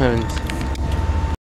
parents.